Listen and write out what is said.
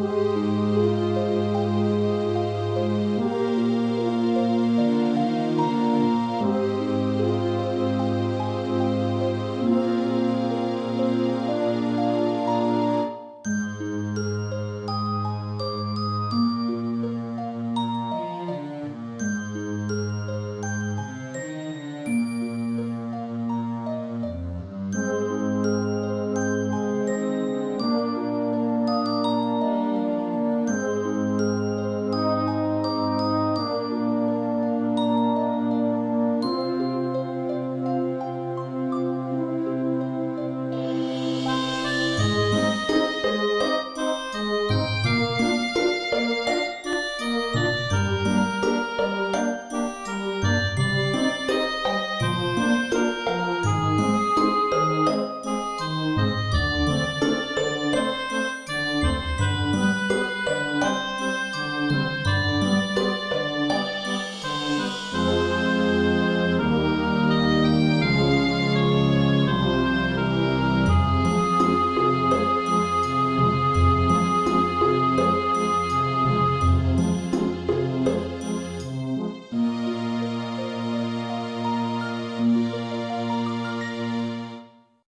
Música